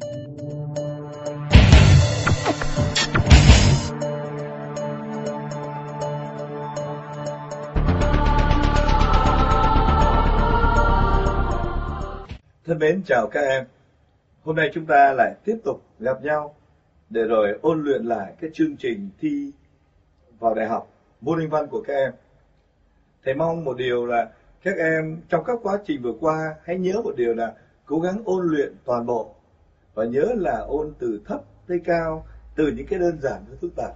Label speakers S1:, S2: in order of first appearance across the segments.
S1: Thân mến, chào các em. Hôm nay chúng ta lại tiếp tục gặp nhau để rồi ôn luyện lại cái chương trình thi vào đại học môn anh văn của các em. Thầy mong một điều là các em trong các quá trình vừa qua hãy nhớ một điều là cố gắng ôn luyện toàn bộ và nhớ là ôn từ thấp tới cao, từ những cái đơn giản tới phức tạp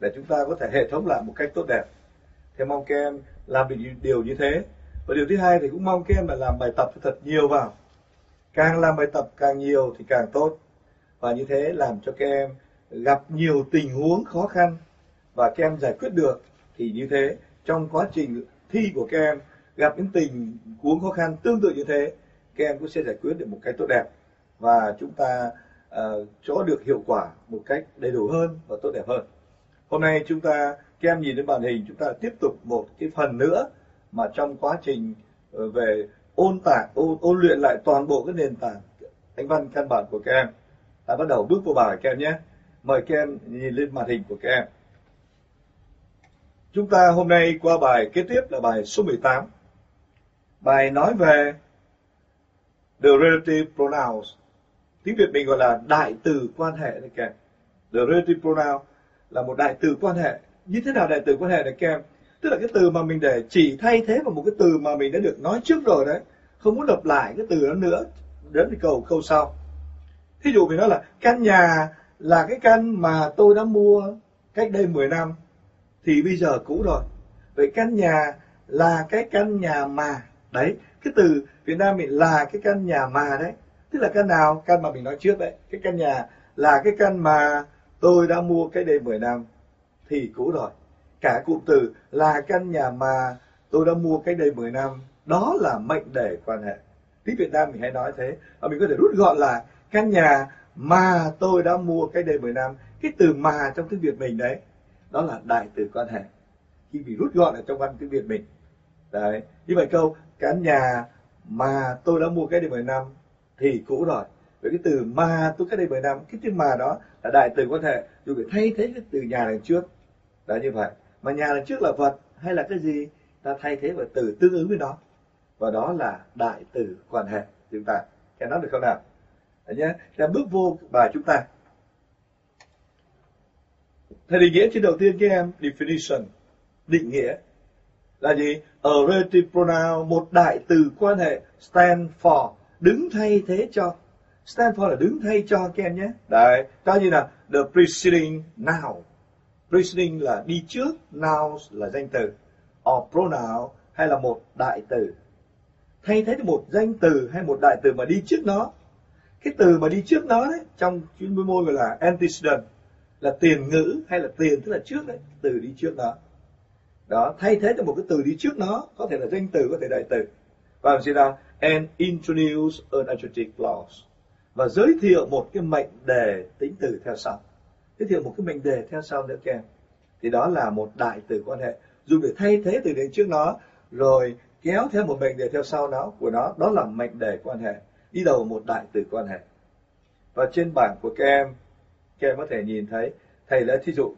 S1: để chúng ta có thể hệ thống lại một cách tốt đẹp. Thầy mong các em làm được điều như thế. Và điều thứ hai thì cũng mong các em là làm bài tập thật nhiều vào. Càng làm bài tập càng nhiều thì càng tốt. Và như thế làm cho các em gặp nhiều tình huống khó khăn và các em giải quyết được thì như thế trong quá trình thi của các em gặp những tình huống khó khăn tương tự như thế các em cũng sẽ giải quyết được một cách tốt đẹp và chúng ta uh, cho được hiệu quả một cách đầy đủ hơn và tốt đẹp hơn hôm nay chúng ta các em nhìn đến màn hình chúng ta tiếp tục một cái phần nữa mà trong quá trình ờ, về ôn tạc ôn, ôn luyện lại toàn bộ cái nền tảng anh văn căn bản của các em đã bắt đầu bước vào bài các em nhé mời các em nhìn lên màn hình của các em Chúng ta hôm nay qua bài kế tiếp là bài số 18. Bài nói về the relative pronouns. Tiếng Việt mình gọi là đại từ quan hệ này kèm. The relative pronoun là một đại từ quan hệ. Như thế nào đại từ quan hệ này kèm? Tức là cái từ mà mình để chỉ thay thế vào một cái từ mà mình đã được nói trước rồi đấy. Không muốn lặp lại cái từ đó nữa. Đến câu câu sau. Thí dụ mình nói là, căn nhà là cái căn mà tôi đã mua cách đây 10 năm, thì bây giờ cũ rồi vậy căn nhà là cái căn nhà mà đấy, cái từ Việt Nam mình là cái căn nhà mà đấy tức là căn nào, căn mà mình nói trước đấy, cái căn nhà là cái căn mà tôi đã mua cái đây 10 năm, thì cũ rồi. Cả cụm từ là căn nhà mà tôi đã mua cái đây 10 năm, đó là mệnh đề quan hệ. Tiếng Việt Nam mình hay nói thế, và mình có thể rút gọn là căn nhà mà tôi đã mua cái đây 10 năm, cái từ mà trong tiếng Việt mình đấy, đó là đại từ quan hệ. Khi bị rút gọn ở trong văn tiếng việt mình, đấy. Như vậy câu, căn nhà mà tôi đã mua cái đây 10 năm thì cũ rồi. Với cái từ mà tôi cách đây 10 năm cái từ mà đó là đại từ quan hệ dù để thay thế cái từ nhà lần trước. Đó như vậy. Mà nhà lần trước là vật hay là cái gì? Ta thay thế vào từ tương ứng với nó. Và đó là đại từ quan hệ chúng ta. Cái nói được không nào? Đấy nhé. Ta bước vô bài chúng ta. Thầy định nghĩa trên đầu tiên các em, definition, định nghĩa là gì? A relative pronoun, một đại từ quan hệ stand for, đứng thay thế cho. Stanford là đứng thay cho các em nhé. Đấy, coi như là the preceding noun. Preceding là đi trước, noun là danh từ. Or pronoun hay là một đại từ. Thay thế cho một danh từ hay một đại từ mà đi trước nó. Cái từ mà đi trước nó đấy, trong chuyên môn gọi là antecedent là tiền ngữ hay là tiền tức là trước đấy từ đi trước nó. đó thay thế cho một cái từ đi trước nó có thể là danh từ có thể đại từ và làm gì nào and introduce an adjective clause. Và giới thiệu một cái mệnh đề tính từ theo sau. Giới thiệu một cái mệnh đề theo sau nữa kèm thì đó là một đại từ quan hệ. Dùng để thay thế từ đến trước nó, rồi kéo theo một mệnh đề theo sau nó, của nó. Đó là mệnh đề quan hệ. Đi đầu một đại từ quan hệ. Và trên bảng của các em các em có thể nhìn thấy, thầy đã thí dụ,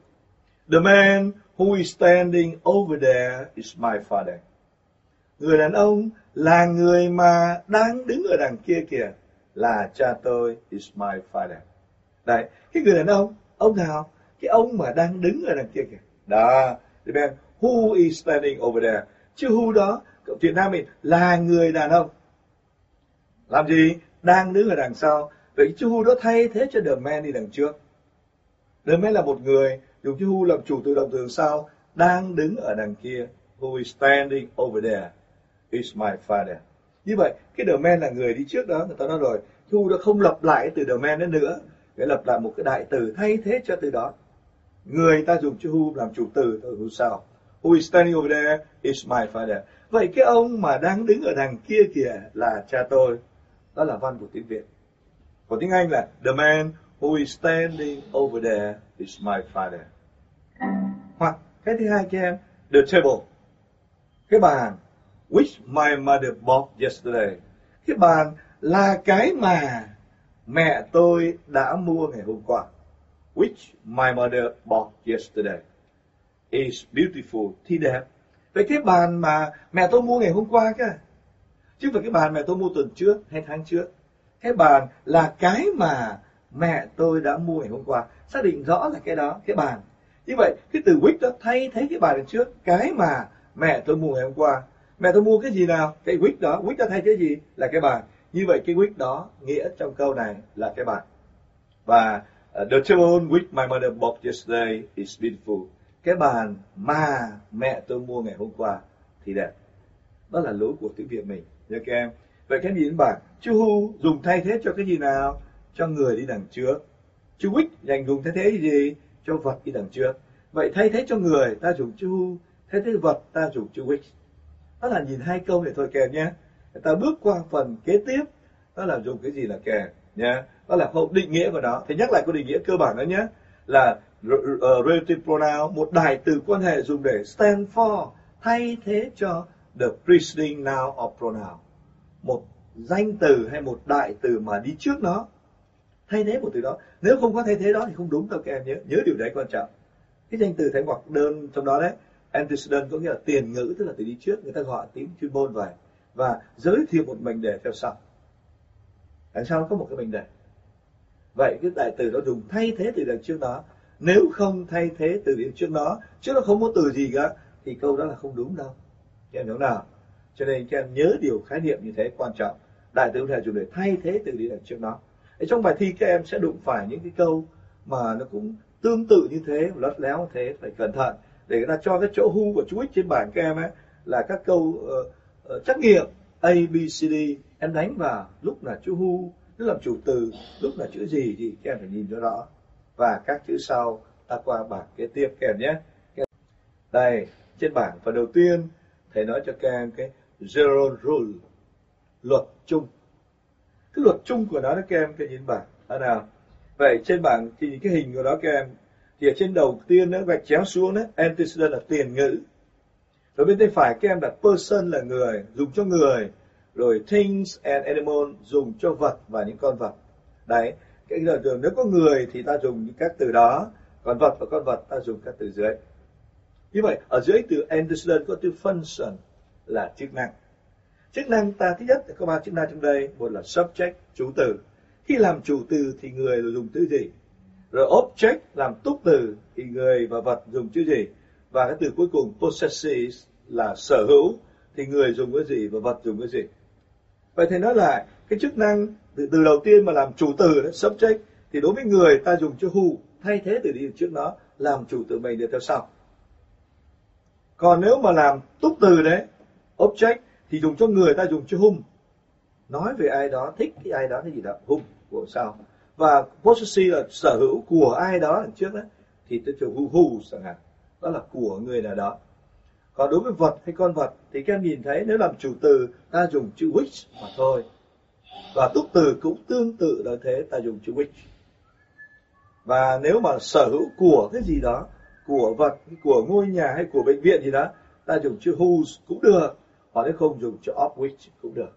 S1: the man who is standing over there is my father người đàn ông là người mà đang đứng ở đằng kia kìa, là cha tôi is my father. Đấy, cái người đàn ông ông nào? Cái ông mà đang đứng ở đằng kia kìa. Đó the man who is standing over there? Chứ who đó Việt Nam mình là người đàn ông. Làm gì? Đang đứng ở đằng sau. Vậy chứ who đó thay thế cho the man đi đằng trước. The man là một người dùng chữ who làm chủ từ động từ sau, đang đứng ở đằng kia. Who is standing over there? Is my father. Như vậy, cái the man là người đi trước đó, người ta nói rồi. Thu đã không lặp lại từ the man nữa. Để lập lại một cái đại từ thay thế cho từ đó. Người ta dùng chữ who làm chủ từ từ who sau. Who is standing over there is my father. Vậy cái ông mà đang đứng ở đằng kia kìa là cha tôi. Đó là văn của tiếng Việt. Còn tiếng Anh là the man who is standing over there is my father. Hoặc cái thứ hai cho em, the table. Cái bàn which my mother bought yesterday. Cái bàn là cái mà mẹ tôi đã mua ngày hôm qua. Which my mother bought yesterday is beautiful. Thì đẹp. Vậy cái bàn mà mẹ tôi mua ngày hôm qua cơ. Chứ phải cái bàn mẹ tôi mua tuần trước hay tháng trước. Cái bàn là cái mà mẹ tôi đã mua ngày hôm qua. Xác định rõ là cái đó, cái bàn. Như vậy, cái từ which đó thay thế cái bàn trước. Cái mà mẹ tôi mua ngày hôm qua. Mẹ tôi mua cái gì nào? Cái quýt đó. quýt đó thay thế gì? Là cái bàn. Như vậy cái quýt đó nghĩa trong câu này là cái bàn. Và uh, the table which my mother bought yesterday is beautiful. Cái bàn mà mẹ tôi mua ngày hôm qua thì đẹp. Đó là lỗi của tiếng Việt mình. Nhớ các em. Vậy cái gì đến bảng? chú hu dùng thay thế cho cái gì nào? Cho người đi đằng trước. chú quýt dành dùng thay thế gì? Cho vật đi đằng trước. Vậy thay thế cho người ta dùng chú hu thay thế vật ta dùng chú quýt đó là nhìn hai câu để thôi kèm nhé. Ta bước qua phần kế tiếp, đó là dùng cái gì là kèm nhé. Đó là không định nghĩa của nó. Thì nhắc lại cái định nghĩa cơ bản đó nhé. Là uh, relative pronoun, một đại từ quan hệ dùng để stand for, thay thế cho the preceding noun or pronoun một danh từ hay một đại từ mà đi trước nó thay thế một từ đó nếu không có thay thế đó thì không đúng đâu các em nhớ nhớ điều đấy quan trọng cái danh từ thấy hoặc đơn trong đó đấy antecedent có nghĩa là tiền ngữ, tức là từ đi trước. Người ta gọi tiếng chuyên môn vậy. Và giới thiệu một mệnh đề theo sau. Đằng sau có một cái mệnh đề? Vậy cái đại từ đó dùng thay thế từ đằng trước đó. Nếu không thay thế từ điển trước đó, chứ nó không có từ gì cả, thì câu đó là không đúng đâu. Các em hiểu nào? Cho nên các em nhớ điều khái niệm như thế quan trọng. Đại từ thể dùng để thay thế từ điển đằng trước nó Ở trong bài thi các em sẽ đụng phải những cái câu mà nó cũng tương tự như thế, lót léo như thế, phải cẩn thận để người ta cho cái chỗ hu của chú ích trên bảng các em ấy là các câu uh, uh, trắc nghiệm A B C D. Em đánh vào lúc là chữ hu tức làm chủ từ lúc là chữ gì thì các em phải nhìn cho rõ. Và các chữ sau ta qua bảng kế tiếp các em nhé. Đây trên bảng phần đầu tiên thầy nói cho các em cái zero rule luật chung. Cái luật chung của nó đó các em cái nhìn bảng thế nào? Vậy trên bảng thì cái hình của nó các em thì ở trên đầu tiên nó gạch chéo xuống đấy. antecedent là tiền ngữ. Rồi bên tay phải, các em đặt person là người, dùng cho người. Rồi things and animal, dùng cho vật và những con vật. Đấy, cái giờ nếu có người thì ta dùng các từ đó. Còn vật và con vật, ta dùng các từ dưới. Như vậy, ở dưới từ antecedent có từ function là chức năng. Chức năng ta thứ nhất có ba chức năng trong đây. Một là subject, chủ từ. Khi làm chủ từ thì người dùng từ gì? Rồi object làm túc từ thì người và vật dùng chữ gì? Và cái từ cuối cùng possesses là sở hữu thì người dùng cái gì và vật dùng cái gì? Vậy thì nói lại cái chức năng từ, từ đầu tiên mà làm chủ từ đó subject thì đối với người ta dùng chữ who thay thế từ đi trước nó làm chủ từ mình để theo sau. Còn nếu mà làm túc từ đấy object thì dùng cho người ta dùng chữ hung. Nói về ai đó thích cái ai đó cái gì đó hung của sao? Và possessive là sở hữu của ai đó đằng trước đấy thì tôi dùng who who chẳng hạn, đó là của người nào đó. Còn đối với vật hay con vật thì các em nhìn thấy nếu làm chủ từ, ta dùng chữ which mà thôi. Và túc từ cũng tương tự là thế, ta dùng chữ which. Và nếu mà sở hữu của cái gì đó, của vật, của ngôi nhà hay của bệnh viện gì đó, ta dùng chữ whose cũng được, hoặc nếu không dùng chữ of which cũng được.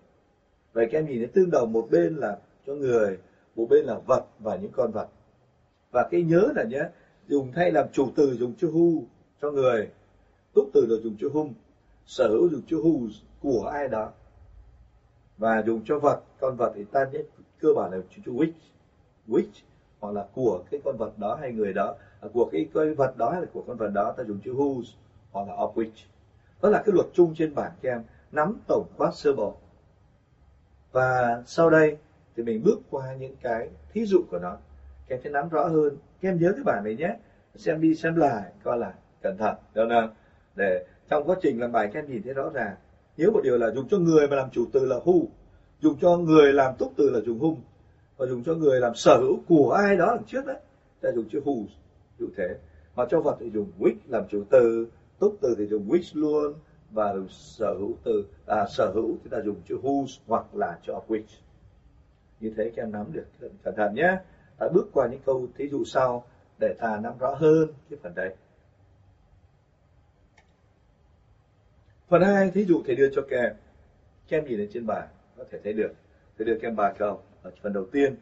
S1: Vậy các em nhìn thấy tương đồng một bên là cho người một bên là vật và những con vật. Và cái nhớ là nhé dùng thay làm chủ từ dùng chữ who cho người. Túc từ là dùng chữ hung. Sở hữu dùng chữ hu của ai đó. Và dùng cho vật, con vật thì ta nhất cơ bản là chữ which which hoặc là của cái con vật đó hay người đó. À, của cái cái vật đó hay là của con vật đó, ta dùng chữ whose hoặc là of which đó là cái luật chung trên bảng các em. Nắm tổng quát sơ bộ. Và sau đây thì mình bước qua những cái thí dụ của nó. Các em sẽ nắm rõ hơn các em nhớ cái bài này nhé. Xem đi xem lại coi là cẩn thận được không để trong quá trình làm bài các em nhìn thấy rõ ràng. Nhớ một điều là dùng cho người mà làm chủ từ là hu dùng cho người làm túc từ là dùng hung và dùng cho người làm sở hữu của ai đó đằng trước đấy ta dùng chữ who. Cụ thể, mà cho vật thì dùng which làm chủ từ. Túc từ thì dùng which luôn. Và sở hữu từ à, sở hữu thì ta dùng chữ whose hoặc là chữ which như thế các em nắm được cẩn thận nhé. Ta bước qua những câu thí dụ sau để ta nắm rõ hơn cái phần đấy. Phần hai, thí dụ thầy đưa cho kèm kem nhìn lên trên bảng, có thể thấy được. Thầy đưa kem ba câu ở phần đầu tiên.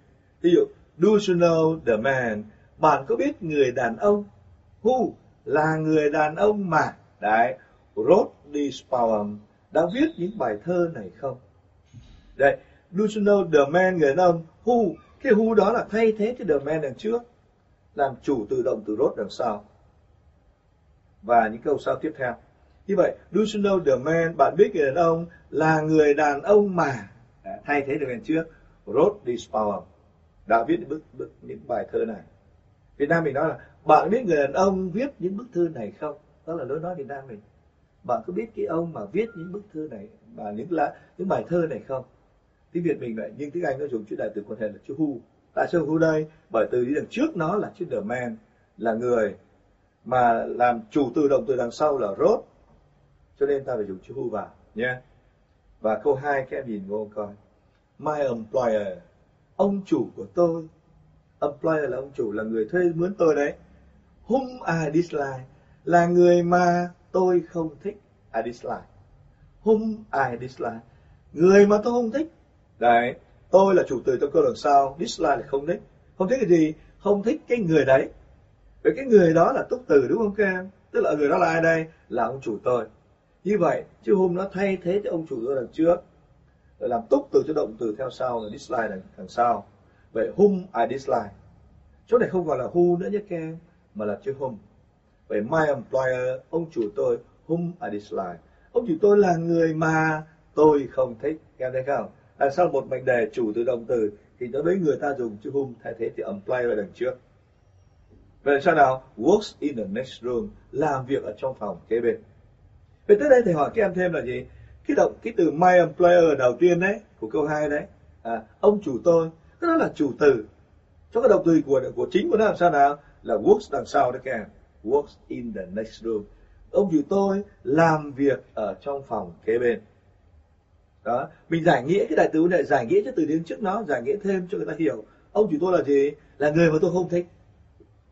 S1: Thí dụ, do you know the man? Bạn có biết người đàn ông? Who? Là người đàn ông mà. Đấy wrote this poem? Đã viết những bài thơ này không? Đây do you know the man người đàn ông? Who? Cái who đó là thay thế cho the man đằng trước làm chủ tự động từ rốt đằng sau. Và những câu sau tiếp theo. Như vậy do you know the man bạn biết người đàn ông là người đàn ông mà thay thế được đằng trước rốt đi power. Đã viết những bức, bức những bài thơ này. Việt Nam mình nói là bạn biết người đàn ông viết những bức thư này không? Đó là lối nói Việt Nam mình. Bạn có biết cái ông mà viết những bức thư này và những lá những bài thơ này không? Tiếng Việt mình vậy, nhưng tiếng Anh nó dùng chữ đại từ quan hệ là chữ who. Tại sao who đây? Bởi từ đi đằng trước nó là chữ the man, là người, mà làm chủ từ động từ đằng sau là rốt. Cho nên ta phải dùng chữ who vào, nhé. Và câu 2 các em nhìn vô coi. My employer, ông chủ của tôi. Employer là ông chủ, là người thuê mướn tôi đấy. Whom I dislike, là người mà tôi không thích I dislike. Whom I dislike, người mà tôi không thích đấy tôi là chủ từ trong câu đằng sau dislike là không thích. Không thích cái gì? Không thích cái người đấy. Vậy cái người đó là túc từ đúng không các em? Tức là người đó là ai đây? Là ông chủ tôi. Như vậy chứ hôm nó thay thế cho ông chủ tôi đằng trước rồi làm túc từ cho động từ theo sau là dislike đằng, đằng sau. Vậy whom I dislike? Chỗ này không gọi là who nữa nhé các em mà là chữ whom. Vậy my employer ông chủ tôi whom I dislike? Ông chủ tôi là người mà tôi không thích các em thấy không? À, sau một mệnh đề chủ từ động từ thì đối với người ta dùng chữ whom thay thế thì vào đằng trước. Vậy sao nào? Works in the next room làm việc ở trong phòng kế bên. Vậy tới đây thì hỏi các em thêm là gì? Cái động cái từ my employer đầu tiên đấy của câu 2 đấy. À, ông chủ tôi cái đó là chủ từ. Cho cái động từ của của chính của nó làm sao nào? Là works đằng sau đấy các em. Works in the next room. Ông chủ tôi làm việc ở trong phòng kế bên đó, mình giải nghĩa cái đại từ này, giải nghĩa cho từ đến trước nó, giải nghĩa thêm cho người ta hiểu. Ông chủ tôi là gì? Là người mà tôi không thích.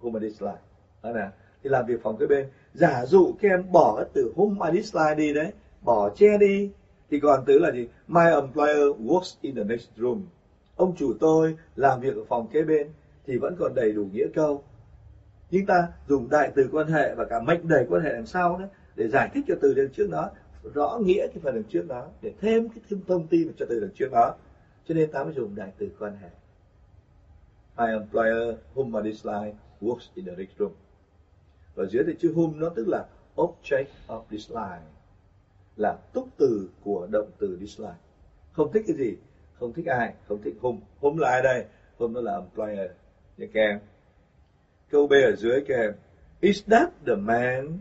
S1: Whom I dislike đó nè, thì làm việc phòng kế bên. Giả dụ các em bỏ cái từ whom I dislike đi đấy, bỏ che đi, thì còn từ là gì? My employer works in the next room. Ông chủ tôi làm việc ở phòng kế bên thì vẫn còn đầy đủ nghĩa câu. Nhưng ta dùng đại từ quan hệ và cả mệnh đề quan hệ đằng sau đấy để giải thích cho từ đằng trước nó rõ nghĩa cái phần đằng trước đó, để thêm cái thêm thông tin cho từ đằng trước đó. Cho nên ta mới dùng đại từ quan hệ my employer whom this line works in the next room. Và dưới thì chữ whom nó tức là object of this line là túc từ của động từ this line không thích cái gì, không thích ai, không thích whom. Whom là ai đây? Whom nó là employer. Nha các em câu B ở dưới các em is that the man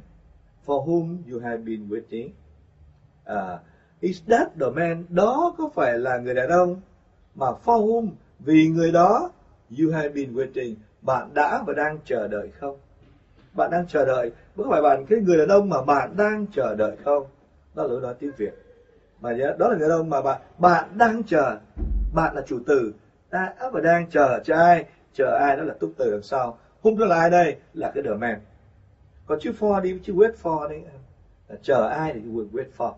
S1: for whom you have been waiting? À, is that the man? Đó có phải là người đàn ông? Mà for whom? Vì người đó you have been waiting. Bạn đã và đang chờ đợi không? Bạn đang chờ đợi. Có phải bạn cái người đàn ông mà bạn đang chờ đợi không? Đó là nói tiếng việt. Mà nhớ đó là người đàn ông mà bạn bạn đang chờ. Bạn là chủ từ đã và đang chờ. Chờ ai? Chờ ai? Đó là túc từ đằng sau. Hôm đó là ai đây? Là cái the man. Còn chữ for đi với chữ wait for đấy chờ ai thì wait, wait for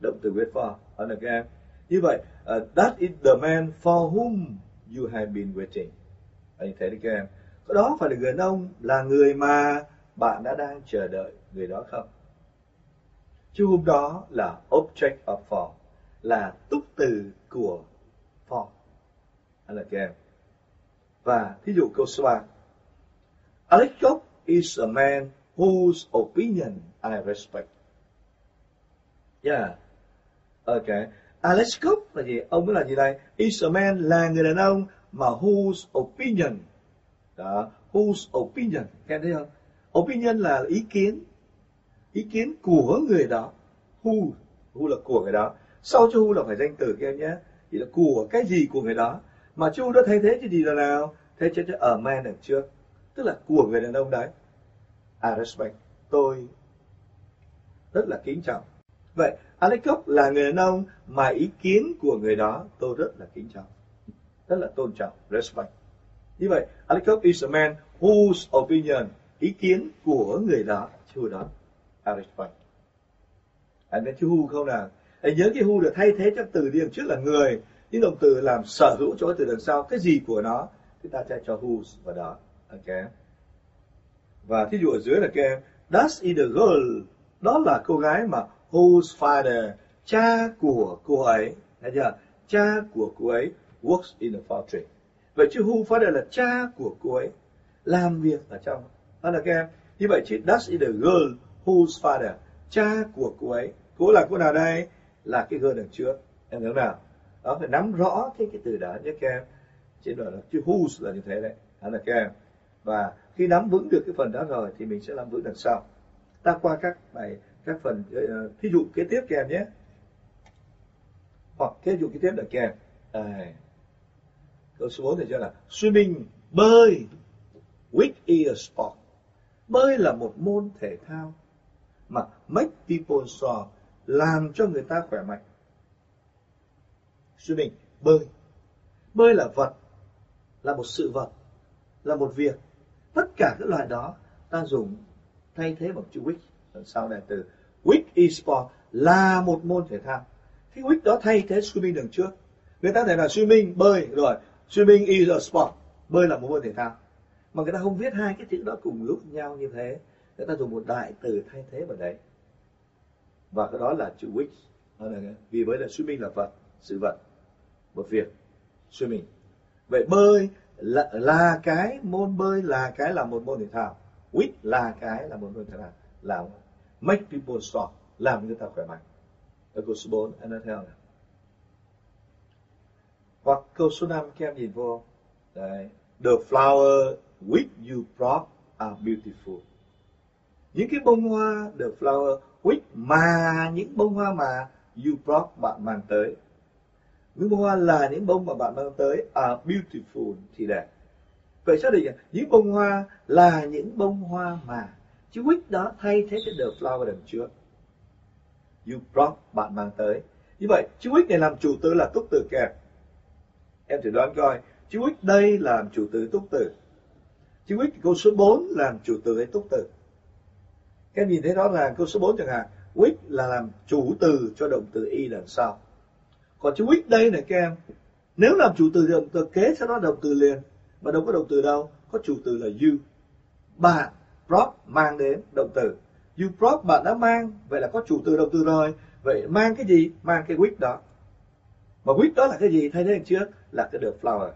S1: động từ wait for anh được em như vậy uh, that is the man for whom you have been waiting. Anh thấy đấy các em. Đó phải là người đàn ông là người mà bạn đã đang chờ đợi người đó không? Chứ hôm đó là object of for là túc từ của for. Anh là các em. Và thí dụ câu số 3 Alex Cox is a man whose opinion I respect. Yeah okay Alex Cook là gì? Ông là gì đây? Is a man là người đàn ông mà whose opinion? Đó, whose opinion? Nghe thấy không? Opinion là ý kiến. Ý kiến của người đó. Who? Who là của người đó. Sau cho who là phải danh từ các em nhé. Thì là của cái gì của người đó? Mà chu đã thay thế cho gì là nào? Thay thế cho ở man đằng trước. Tức là của người đàn ông đấy. I respect. Tôi rất là kính trọng. Vậy Alex Cook là người đàn ông mà ý kiến của người đó tôi rất là kính trọng, rất là tôn trọng, respect. Như vậy, Alex Cook is a man whose opinion, ý kiến của người đó chú đó I respect. Anh biết chữ who không nào? Anh nhớ cái who được thay thế cho từ đi đằng trước là người những động từ làm sở hữu cho từ đằng sau, cái gì của nó? Thì ta sẽ cho whose vào đó, ok? Và thí dụ ở dưới là các em that's in the girl đó là cô gái mà whose father? Cha của cô ấy. Thấy chưa? Cha của cô ấy works in the factory. Vậy chứ who father là cha của cô ấy? Làm việc ở trong. Đó là các em. Như vậy chứ that's is the girl whose father. Cha của cô ấy. Cô là cô nào đây? Là cái girl đằng trước. Em hiểu nào? Đó, phải nắm rõ cái cái từ đó nhé các em. Trên đó là chữ whose là như thế đấy. Đó là các em. Và khi nắm vững được cái phần đó rồi thì mình sẽ nắm vững đằng sau. Ta qua các bài các phần ờ, ờ, thí dụ kế tiếp kèm nhé. Hoặc thí dụ kế tiếp là kèm. À, câu số 4 thì cho là swimming bơi. Which is a sport bơi là một môn thể thao mà make people strong làm cho người ta khỏe mạnh. Swimming bơi. Bơi là vật là một sự vật là một việc. Tất cả các loại đó ta dùng thay thế bằng chữ which sau này từ which eSport là một môn thể thao. Thì which đó thay thế swimming đằng trước người ta thể là swimming bơi rồi swimming is a sport bơi là một môn thể thao. Mà người ta không viết hai cái chữ đó cùng lúc nhau như thế người ta dùng một đại từ thay thế vào đấy. Và cái đó là chữ which vì với là swimming là vật sự vật một việc swimming. Vậy bơi là, là cái môn bơi là cái là một môn thể thao. Which là cái là một môn thể thao. Là make people strong làm người ta khỏe mạnh. Ở câu số 4 anh nói theo này. Hoặc câu số 5 các em nhìn vô. Đấy. The flower which you brought are beautiful. Những cái bông hoa, the flower which mà, những bông hoa mà you brought bạn mang tới. Những bông hoa là những bông mà bạn mang tới are beautiful thì đẹp. Vậy xác định những bông hoa là những bông hoa mà Chứ quýt đó thay thế cái the flower đằng trước. You brought bạn mang tới. Như vậy chú quýt này làm chủ từ là túc từ kẹp em thử đoán coi chú quýt đây làm chủ từ túc từ Chú quýt câu số 4 làm chủ từ hay túc từ các em nhìn thấy đó là câu số 4 chẳng hạn Quýt là làm chủ từ cho động từ y đằng sau còn chú quýt đây này, các em, nếu làm chủ từ thì động từ kế sẽ nó động từ liền, mà đâu có động từ đâu, có chủ từ là you. Bạn prop mang đến động từ. You prop bạn đã mang, vậy là có chủ từ động từ rồi. Vậy mang cái gì? Mang cái with đó. Mà with đó là cái gì? Thay thế trước, là cái được flower.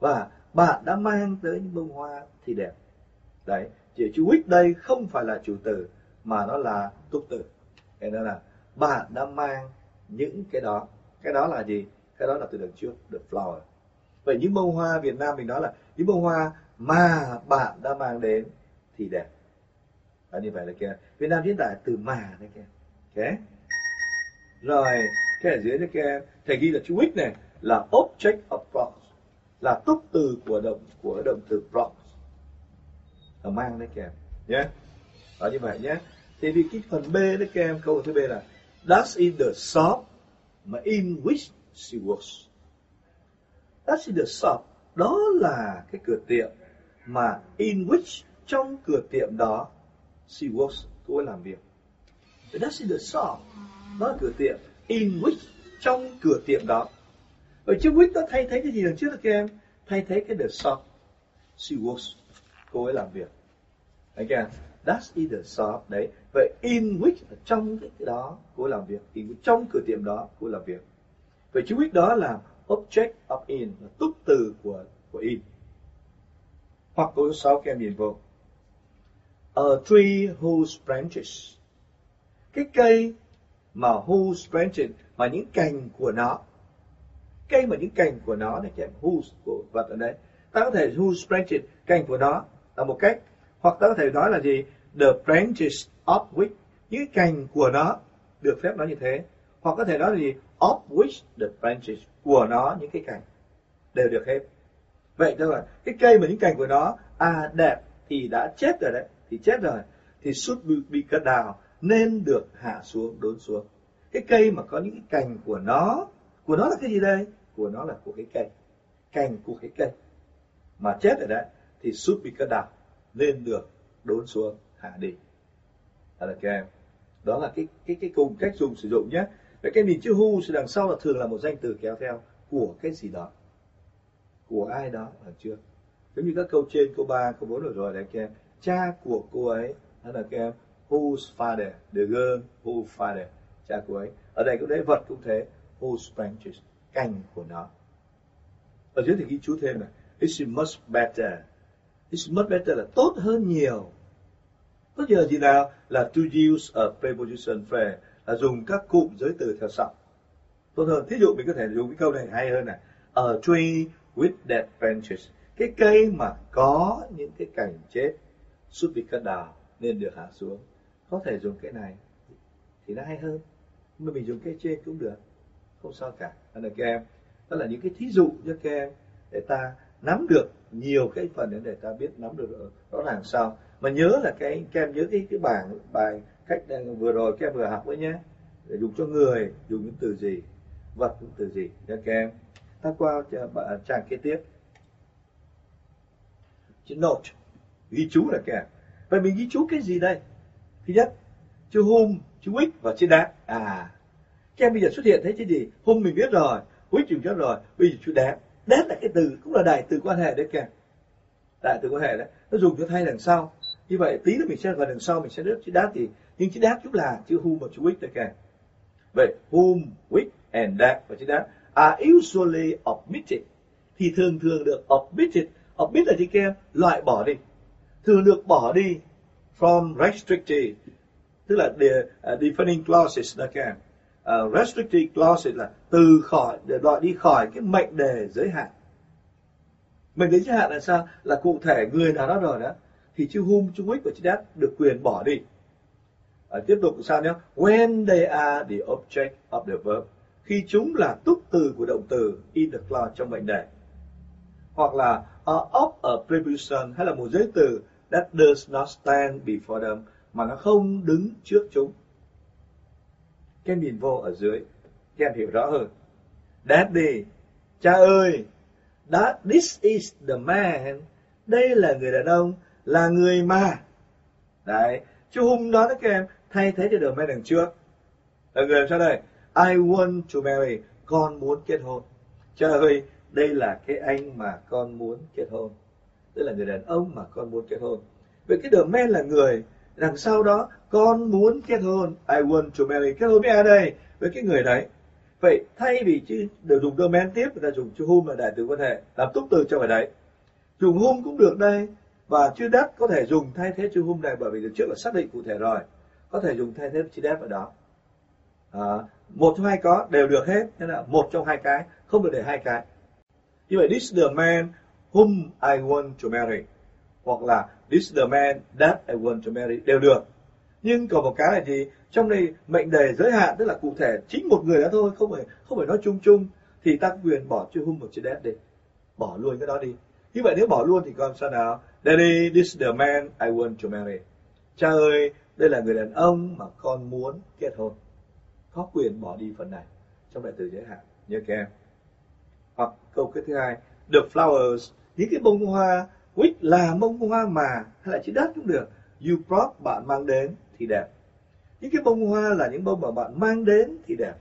S1: Và bạn đã mang tới những bông hoa thì đẹp. Đấy, chỉ chữ with đây không phải là chủ từ, mà nó là túc từ. Nên là bạn đã mang những cái đó. Cái đó là gì? Cái đó là từ đằng trước được flower. Vậy những bông hoa Việt Nam mình nói là những bông hoa mà bạn đã mang đến thì đẹp. Đó, như vậy là kia. Việt Nam diễn tả từ mà đấy kia. Thế rồi thế ở dưới đấy kia thầy ghi là chữ which này là object of props là túc từ của động của động từ props là mang đấy kèm nhé đó như vậy nhé thì vì cái phần B đấy kèm câu thứ B là that's in the shop mà in which she works. That's in the shop đó là cái cửa tiệm mà in which trong cửa tiệm đó, she works, cô ấy làm việc. That's in the shop đó là cửa tiệm. In which, trong cửa tiệm đó. Ở trước which nó thay thế cái gì đằng trước các em? Thay thế cái the shop, she works, cô ấy làm việc. Again, that's in the shop, đấy. Vậy in which, ở trong cái đó, cô ấy làm việc. Thì trong cửa tiệm đó, cô ấy làm việc. Vậy chữ which đó là object of in, là túc từ của của in. Hoặc câu số 6 các em nhìn vô a tree whose branches. Cái cây mà whose branches, mà những cành của nó. Cây mà những cành của nó này kèm whose của vật ở đây ta có thể whose branches, cành của nó, là một cách. Hoặc ta có thể nói là gì? The branches of which, những cành của nó được phép nói như thế. Hoặc có thể nói là gì? Of which the branches của nó, những cái cành, đều được hết. Vậy tức là cái cây mà những cành của nó à đẹp thì đã chết rồi đấy thì chết rồi thì sút bị, bị cất đào nên được hạ xuống đốn xuống. Cái cây mà có những cái cành của nó của nó là cái gì đây? Của nó là của cái cây. Cành của cái cây. Mà chết rồi đấy thì sút bị cất đào nên được đốn xuống hạ đi. Đó là các em. Đó là cái cái cái cùng cách dùng sử dụng nhé. Vậy cái mình chữ hu thì đằng sau là thường là một danh từ kéo theo của cái gì đó. Của ai đó ở chưa. giống như các câu trên câu 3, câu 4 rồi rồi đấy các em cha của cô ấy, đó là các em, whose father, the girl whose father, cha của ấy. Ở đây cũng đấy vật cũng thế, whose branches cành của nó. Ở dưới thì ghi chú thêm này it's much better. It's much better là tốt hơn nhiều. Tốt giờ gì nào là to use a preposition phrase, là dùng các cụm giới từ theo sau. Tốt hơn, thí dụ mình có thể dùng cái câu này hay hơn này. A tree with dead branches. Cái cây mà có những cái cành chết should be cut đào nên được hạ xuống. Có thể dùng cái này thì nó hay hơn. Mà mình dùng cái trên cũng được. Không sao cả. Đó là các em. Đó là những cái thí dụ cho các em để ta nắm được nhiều cái phần để ta biết nắm được rõ ràng sao mà nhớ là cái các em nhớ cái cái bảng, bài cách vừa rồi các em vừa học với nhé. Để dùng cho người, dùng những từ gì, vật những từ gì. Cho các em. Ta qua à, trang kế tiếp. Chữ note ghi chú là kìa. Vậy mình ghi chú cái gì đây? Thứ nhất chữ hum, chữ which và chữ đá. à các em bây giờ xuất hiện thấy chữ gì? Hum mình biết rồi which mình biết rồi bây giờ chữ đá, đá là cái từ cũng là đại từ quan hệ đấy kìa. Đại từ quan hệ đấy. Nó dùng cho thay đằng sau. Như vậy tí nữa mình sẽ vào đằng sau mình sẽ biết chữ đá thì nhưng chữ đá chúng là chữ hum và chữ which đấy kìa. Vậy hum, which and that và chữ that are usually omitted. Thì thường thường được omitted. Omit là gì các em loại bỏ đi thường được bỏ đi from restricted tức là the, uh, à, defining clauses là các uh, restricted clauses là từ khỏi để loại đi khỏi cái mệnh đề giới hạn. Mệnh đề giới hạn là sao? Là cụ thể người nào đó rồi đó thì chữ whom chữ which và chữ that được quyền bỏ đi. Uh, tiếp tục sao nhé? When they are the object of the verb. Khi chúng là túc từ của động từ in the clause trong mệnh đề hoặc là ờ, uh, of a preposition hay là một giới từ that does not stand before them mà nó không đứng trước chúng. Cái nhìn vô ở dưới các em hiểu rõ hơn. Daddy cha ơi that this is the man. Đây là người đàn ông là người mà. Đấy chú hung đó đó các em thay thế cho the man đằng trước. Là người làm sao đây I want to marry. Con muốn kết hôn. Cha ơi đây là cái anh mà con muốn kết hôn. Tức là người đàn ông mà con muốn kết hôn. Vậy cái the man là người đằng sau đó con muốn kết hôn. I want to marry. Kết hôn với ai đây? Với cái người đấy. Vậy thay vì chứ đều dùng the man tiếp người ta dùng to whom là đại từ quan hệ. Làm túc từ cho phải đấy. Dùng whom cũng được đây. Và chữ đáp có thể dùng thay thế chữ whom này bởi vì từ trước là xác định cụ thể rồi. Có thể dùng thay thế chữ đáp ở đó. À, một trong hai có đều được hết. Nên là một trong hai cái không được để hai cái như vậy this is the man whom I want to marry hoặc là this is the man that I want to marry đều được nhưng còn một cái là gì trong đây mệnh đề giới hạn tức là cụ thể chính một người đó thôi không phải không phải nói chung chung thì ta quyền bỏ chữ whom một chữ that đi bỏ luôn cái đó đi như vậy nếu bỏ luôn thì còn sao nào Daddy, this is the man I want to marry. Cha ơi, đây là người đàn ông mà con muốn kết hôn. Có quyền bỏ đi phần này trong đại từ giới hạn. Nhớ các em. Hoặc câu cái thứ hai, the flowers, những cái bông hoa, which là bông hoa mà, hay là chữ đất cũng được. You brought, bạn mang đến thì đẹp. Những cái bông hoa là những bông mà bạn mang đến thì đẹp.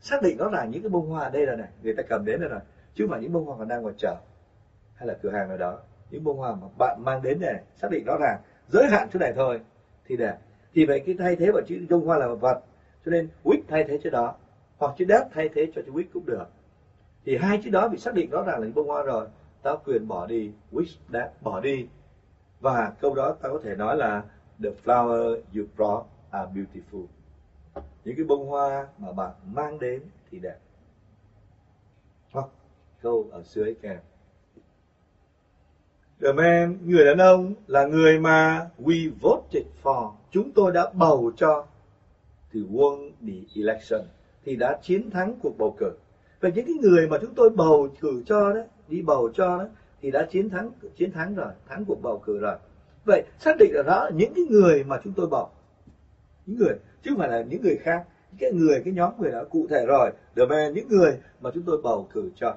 S1: Xác định đó là những cái bông hoa ở đây là này, người ta cầm đến đây rồi. Chứ mà những bông hoa còn đang ngoài chợ hay là cửa hàng nào đó những bông hoa mà bạn mang đến này xác định rõ ràng giới hạn chỗ này thôi thì đẹp thì vậy cái thay thế bằng chữ bông hoa là một vật cho nên quýt thay thế cho đó hoặc chữ đất thay thế cho chữ quýt cũng được thì hai chữ đó bị xác định rõ ràng là những bông hoa rồi. Ta quyền bỏ đi which đã bỏ đi. Và câu đó ta có thể nói là the flower you brought are beautiful. Những cái bông hoa mà bạn mang đến thì đẹp. Hoặc câu ở dưới kèm The man, người đàn ông là người mà we voted for. Chúng tôi đã bầu cho. Thì won the election. Thì đã chiến thắng cuộc bầu cử. Và những cái người mà chúng tôi bầu cử cho đó, đi bầu cho đó thì đã chiến thắng chiến thắng rồi, thắng cuộc bầu cử rồi. Vậy xác định là đó những cái người mà chúng tôi bầu. Những người chứ không phải là những người khác. Cái người cái nhóm người đó cụ thể rồi. được về những người mà chúng tôi bầu cử cho.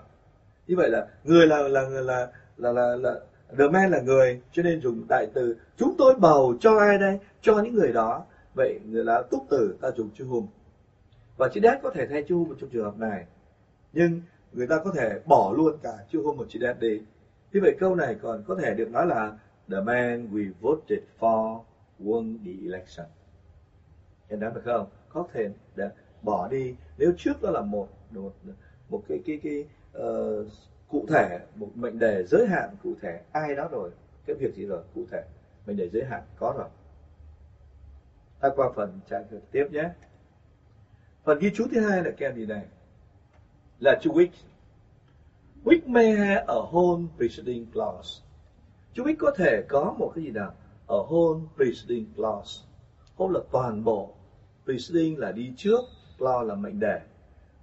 S1: Như vậy là người là là là là là, là, là The man là người, cho nên dùng đại từ. Chúng tôi bầu cho ai đây? Cho những người đó. Vậy người là túc từ, ta dùng chữ hùng. Và chữ đét có thể thay chữ hùng trong trường hợp này. Nhưng người ta có thể bỏ luôn cả chưa hôm một chị đẹp đi. Như vậy câu này còn có thể được nói là the man we voted for won the election. Em đoán được không? Có thể để bỏ đi. Nếu trước đó là một một một cái cái cái uh, cụ thể một mệnh đề giới hạn cụ thể ai đó rồi cái việc gì rồi cụ thể mệnh đề giới hạn có rồi. Ta qua phần trang tiếp nhé. Phần ghi chú thứ hai là kèm gì này? Là chữ which which me ở a whole preceding clause chữ which có thể có một cái gì nào? Ở whole preceding clause whole là toàn bộ. Preceding là đi trước clause là mệnh đề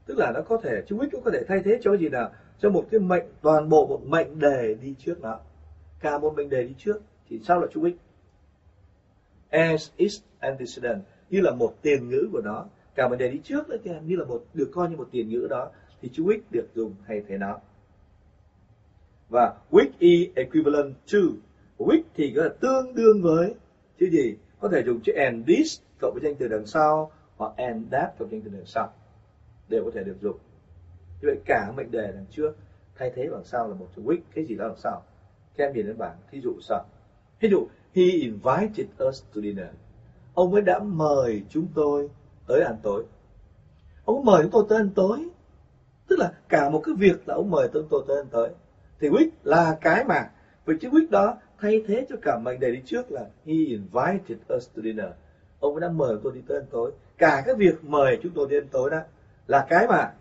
S1: tức là nó có thể chữ which cũng có thể thay thế cho cái gì nào? Cho một cái mệnh, toàn bộ một mệnh đề đi trước đó. Cả một mệnh đề đi trước. Thì sao là chữ which as is antecedent. Như là một tiền ngữ của nó. Cả mệnh đề đi trước nữa kìa. Như là một, được coi như một tiền ngữ đó thì chữ which được dùng thay thế nó và which is e equivalent to. Which thì có là tương đương với chữ gì? Có thể dùng chữ and this cộng với danh từ đằng sau hoặc and that cộng với danh từ đằng sau đều có thể được dùng. Như vậy cả mệnh đề đằng trước thay thế bằng sau là một chữ which cái gì đó đằng sau? Các em nhìn lên bảng, thí dụ sau ví dụ, he invited us to dinner. Ông ấy đã mời chúng tôi tới ăn tối. Ông mời chúng tôi tới ăn tối tức là cả một cái việc là ông mời tôi tôi tới. Tối thì quyết là cái mà. Vì chữ quyết đó thay thế cho cả mệnh đề đi trước là he invited us to dinner. Ông đã mời tôi đi tới ăn tối cả cái việc mời chúng tôi đi ăn tối đó là cái mà.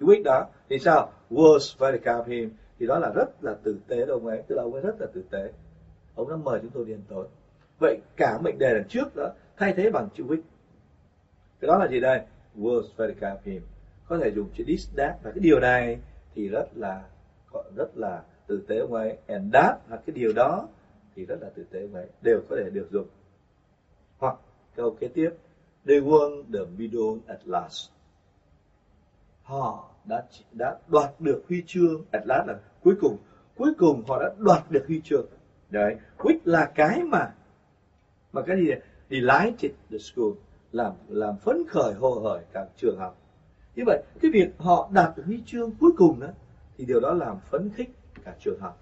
S1: Chữ quyết đó. Thì sao? Was very kind him. Thì đó là rất là tử tế đâu ông ấy. Tức là ông ấy rất là tử tế. Ông đã mời chúng tôi đi ăn tối vậy cả mệnh đề đằng trước đó thay thế bằng chữ quyết. Cái đó là gì đây? Was very kind him có thể dùng chữ this, that và cái điều này thì rất là rất là tử tế, ông ấy. And that là cái điều đó thì rất là tử tế, ông ấy. Đều có thể được dùng. Hoặc, câu kế tiếp, they won the medal at last. Họ đã đã đoạt được huy chương at last là cuối cùng. Cuối cùng họ đã đoạt được huy chương. Đấy, which là cái mà mà cái gì? Delighted the school. Làm làm phấn khởi hồ hởi cả trường học như vậy cái việc họ đạt được huy chương cuối cùng đó thì điều đó làm phấn khích cả trường học.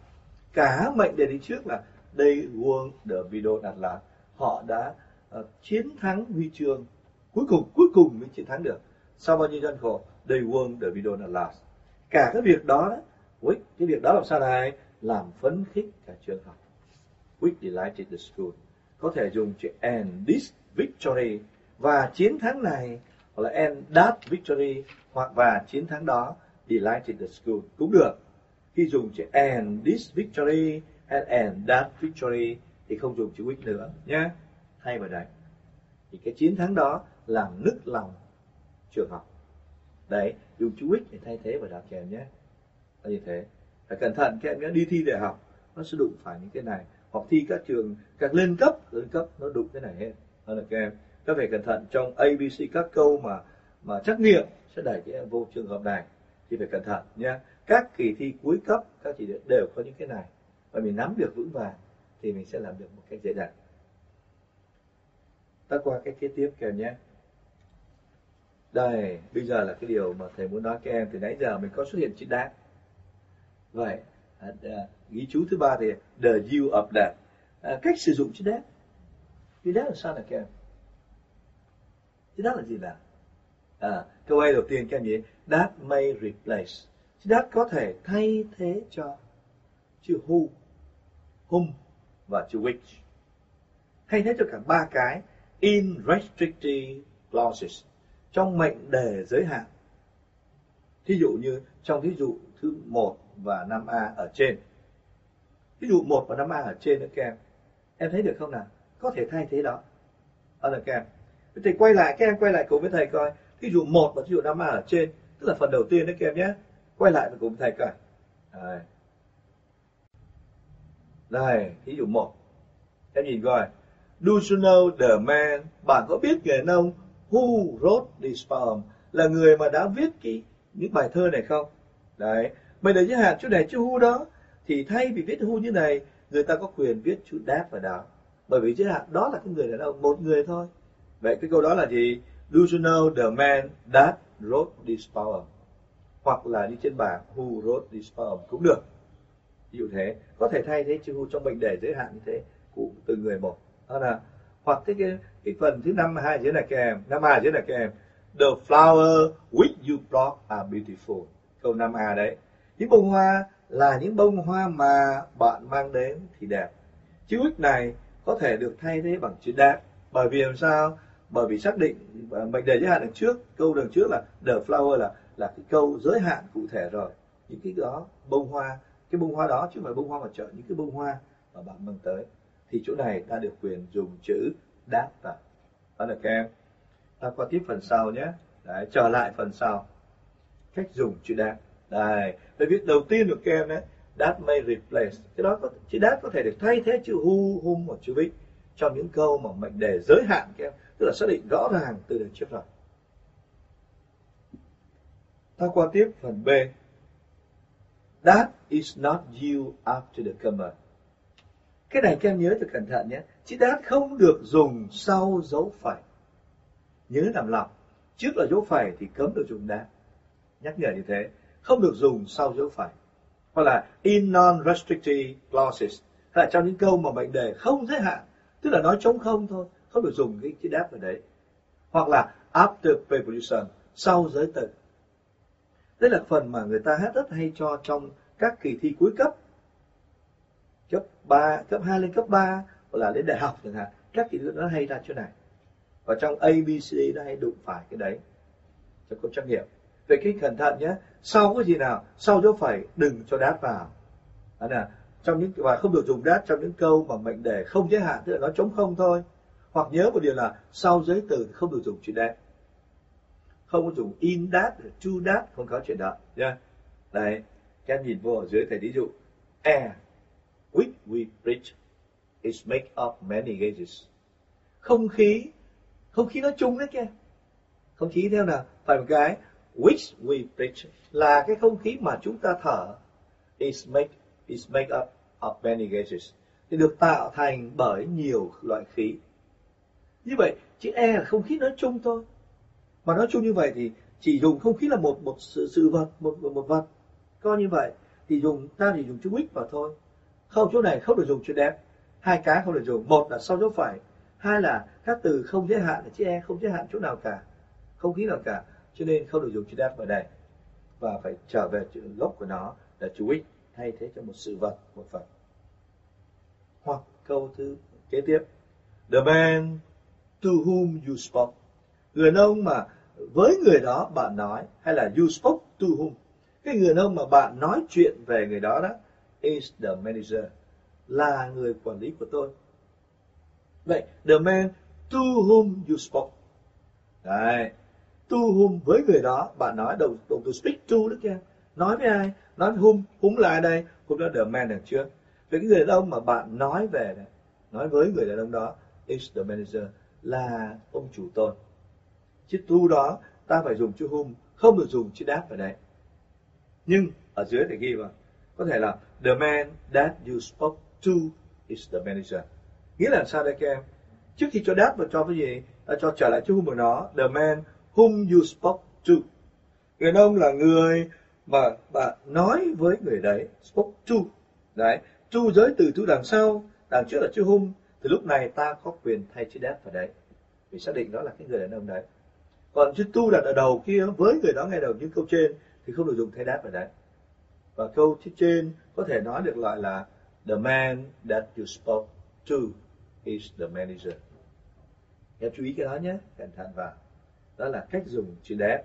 S1: Cả mệnh đề đi trước là đây won the video đạt là họ đã uh, chiến thắng huy chương cuối cùng cuối cùng mới chiến thắng được. Sau bao nhiêu gian khổ they won the video đạt là cả cái việc đó, đó which cái việc đó làm sao này làm phấn khích cả trường học. Which delighted the school. Có thể dùng chữ and this victory. Và chiến thắng này hoặc là end that victory hoặc và chiến thắng đó delighted the school cũng được. Khi dùng chữ and this victory and and that victory thì không dùng chữ which nữa nhé. Thay vào đây thì cái chiến thắng đó làm nức lòng trường học. Đấy, dùng chữ which để thay thế vào đó kèm nhé. Là như thế. Phải cẩn thận các em nhé, đi thi đại học, nó sẽ đụng phải những cái này. Hoặc thi các trường, các lên cấp lên cấp nó đụng cái này hết. Hơn là các em các phải cẩn thận trong abc các câu mà mà trắc nghiệm sẽ đẩy các em vô trường hợp này. Thì phải cẩn thận nhé. Các kỳ thi cuối cấp các chị đều có những cái này. Và mình nắm được vững vàng thì mình sẽ làm được một cách dễ dàng. Ta qua cái kế tiếp kèm nhé. Đây bây giờ là cái điều mà thầy muốn nói các em. Từ nãy giờ mình có xuất hiện chữ đáp vậy à, à, ghi chú thứ ba thì the you of that. À, cách sử dụng chữ đáp chữ đáp là sao là các em? Chứ đáp là gì nào à, câu A đầu tiên các em nhỉ that may replace. Chứ that có thể thay thế cho chữ who whom và chữ which. Thay thế cho cả ba cái in restricted clauses trong mệnh đề giới hạn. Thí dụ như trong ví dụ thứ 1 và 5A ở trên. Ví dụ 1 và 5A ở trên nữa các em. Em thấy được không nào? Có thể thay thế đó. Đó là các em thầy quay lại, các em quay lại cùng với thầy coi. Thí dụ 1 và thí dụ 5A ở trên, tức là phần đầu tiên đấy các em nhé. Quay lại cùng thầy coi. Đây. Đây, thí dụ 1 em nhìn coi. Do you know the man? Bạn có biết người đàn ông who wrote this poem là người mà đã viết cái những bài thơ này không? Đấy. Mày để giới hạn chỗ này chữ who đó. Thì thay vì viết who như này, người ta có quyền viết chữ that vào đó bởi vì giới hạn đó là cái người đàn ông, một người thôi vậy cái câu đó là gì? Do you know the man that wrote this poem? Hoặc là đi trên bảng who wrote this poem cũng được. Ví dụ thế. Có thể thay thế chữ who trong mệnh đề giới hạn như thế cụ từ người một. Đó là hoặc cái cái, cái phần thứ năm hai dưới là kèm năm a dưới là kèm the flower which you brought are beautiful. Câu năm a đấy. Những bông hoa là những bông hoa mà bạn mang đến thì đẹp. Chữ which này có thể được thay thế bằng chữ that bởi vì làm sao? Bởi vì xác định à, mệnh đề giới hạn đằng trước câu đằng trước là the flower là là cái câu giới hạn cụ thể rồi. Những cái đó bông hoa cái bông hoa đó chứ không phải bông hoa mà chợ những cái bông hoa mà bạn mang tới. Thì chỗ này ta được quyền dùng chữ đáp vào. Đó là các em. Ta qua tiếp phần sau nhé. Đấy trở lại phần sau. Cách dùng chữ đáp. Đây bởi viết đầu tiên được các em đấy that may replace. Cái đó có, chữ that có thể được thay thế chữ who whom hoặc chữ which cho những câu mà mệnh đề giới hạn các em. Tức là xác định rõ ràng từ đằng trước rồi ta qua tiếp phần B. That is not you after the comma. Cái này các em nhớ thật cẩn thận nhé. Chữ that không được dùng sau dấu phẩy. Nhớ làm lòng trước là dấu phẩy thì cấm được dùng that. Nhắc nhở như thế. Không được dùng sau dấu phẩy. Hoặc là in non-restricted clauses. Hay là trong những câu mà mệnh đề không giới hạn tức là nói trống không thôi không được dùng cái chữ đáp ở đấy. Hoặc là after preposition sau giới từ. Đây là phần mà người ta hát rất hay cho trong các kỳ thi cuối cấp. Cấp 3, cấp 2 lên cấp 3 hoặc là đến đại học chẳng hạn. Các kỳ thi nó hay ra chỗ này. Và trong ABC nó hay đụng phải cái đấy. Cho câu trắc nghiệm. Về cái cẩn thận nhé. Sau cái gì nào sau dấu phẩy đừng cho đáp vào. Đó là trong những và không được dùng đát trong những câu mà mệnh đề không giới hạn, tức là nó trống không thôi. Hoặc nhớ một điều là sau giới từ không được dùng chữ that không có dùng in that, to that, không có chuyện đó. Nha. Đấy các em nhìn vô ở dưới thầy ví dụ. Air which we breathe is made of many gases không khí không khí nói chung đấy kia. Không khí theo nào? Phải một cái, which we breathe là cái không khí mà chúng ta thở. Is made is made up of many gases thì được tạo thành bởi nhiều loại khí. Như vậy chữ e là không khí nói chung thôi. Mà nói chung như vậy thì chỉ dùng không khí là một một sự, sự vật một, một một vật. Coi như vậy thì dùng ta chỉ dùng chữ which vào thôi. Không chỗ này không được dùng chữ đẹp. Hai cái không được dùng. Một là sau dấu phẩy hai là các từ không giới hạn là chữ e không giới hạn chỗ nào cả. Không khí nào cả. Cho nên không được dùng chữ đẹp ở đây. Và phải trở về chữ gốc của nó là chữ which thay thế cho một sự vật, một vật hoặc câu thứ kế tiếp. The man to whom you spoke. Người đàn ông mà với người đó bạn nói, hay là you spoke to whom? Cái người đàn ông mà bạn nói chuyện về người đó đó is the manager, là người quản lý của tôi. Vậy, the man to whom you spoke. Đấy, to whom với người đó bạn nói đầu động từ speak to đó kia. Nói với ai? Nói hôm whom lại là đây. Cũng đã the man đằng trước. Về cái người đàn ông mà bạn nói về này nói với người đàn ông đó is the manager là ông chủ tôi. Chữ tu đó ta phải dùng chữ hôm không được dùng chữ đáp ở đây. Nhưng ở dưới thì ghi vào. Có thể là the man that you spoke to is the manager. Nghĩa là sao đây các em? Trước khi cho đáp và cho cái gì à, cho trở lại chữ hôm của nó the man whom you spoke to. Người đàn ông là người mà bạn nói với người đấy spoke to đấy to giới từ to đằng sau đằng trước là chữ hôm, thì lúc này ta có quyền thay chữ đáp vào đấy. Vì xác định đó là cái người đàn ông đấy. Còn chữ tu đặt ở đầu kia với người đó ngay đầu những câu trên thì không được dùng thay đáp ở đấy. Và câu chữ trên có thể nói được lại là the man that you spoke to is the manager. Em chú ý cái đó nhé cẩn thận vào. Đó là cách dùng chữ đáp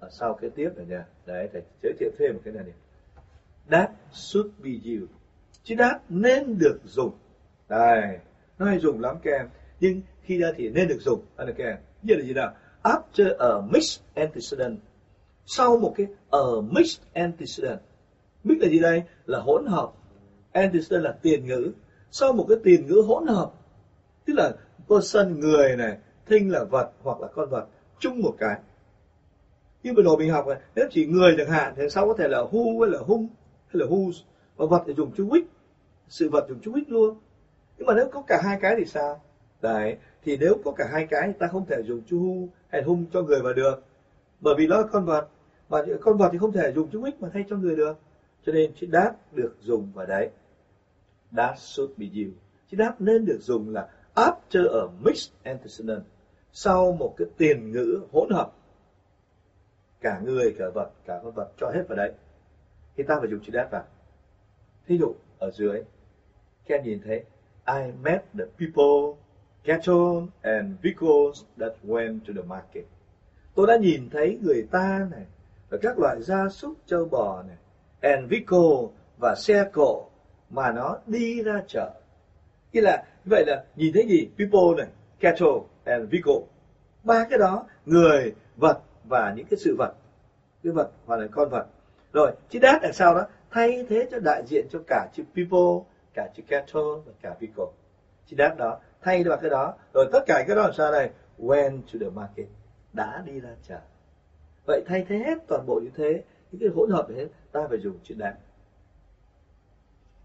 S1: ở sau cái tiếp này nha. Đấy, thầy giới thiệu thêm một cái này này. That should be you chứ đáp nên được dùng. Đây, nó hay dùng lắm các em. Nhưng khi ra thì nên được dùng. Anh được các em. Như là gì nào? After a mixed antecedent. Sau một cái a mixed antecedent. Mixed là gì đây? Là hỗn hợp. Antecedent là tiền ngữ. Sau một cái tiền ngữ hỗn hợp, tức là person, người này, thinh là vật hoặc là con vật, chung một cái nhưng vừa rồi mình học này nếu chỉ người chẳng hạn, thì sau có thể là who hay là hung hay là whose? Và vật thì dùng chữ which, sự vật dùng chữ which luôn. Nhưng mà nếu có cả hai cái thì sao? Đấy, thì nếu có cả hai cái ta không thể dùng chữ who hay hung cho người vào được. Bởi vì nó là con vật và con vật thì không thể dùng chữ which mà thay cho người được. Cho nên chữ đáp được dùng vào đấy. That should be you. Chữ đáp nên được dùng là after a mixed antecedent, sau một cái tiền ngữ hỗn hợp cả người, cả vật, cả con vật, cho hết vào đấy. Thì ta phải dùng chữ đáp vào. Thí dụ, ở dưới, các nhìn thấy, I met the people cattle and vehicles that went to the market. Tôi đã nhìn thấy người ta này, và các loại gia súc châu bò này, and vehicle và xe cộ mà nó đi ra chợ. Nghĩa là, vậy là nhìn thấy gì? People này, cattle and vehicle. Ba cái đó, người, vật và những cái sự vật. Cái vật hoặc là con vật. Rồi, chữ đát là sao đó? Thay thế cho đại diện cho cả chữ people, cả chữ cattle và cả vehicle chữ đát đó, thay vào cái đó. Rồi, tất cả cái đó là sao đây? Went to the market. Đã đi ra chợ. Vậy thay thế hết toàn bộ như thế, những cái hỗn hợp thế, ta phải dùng chữ đát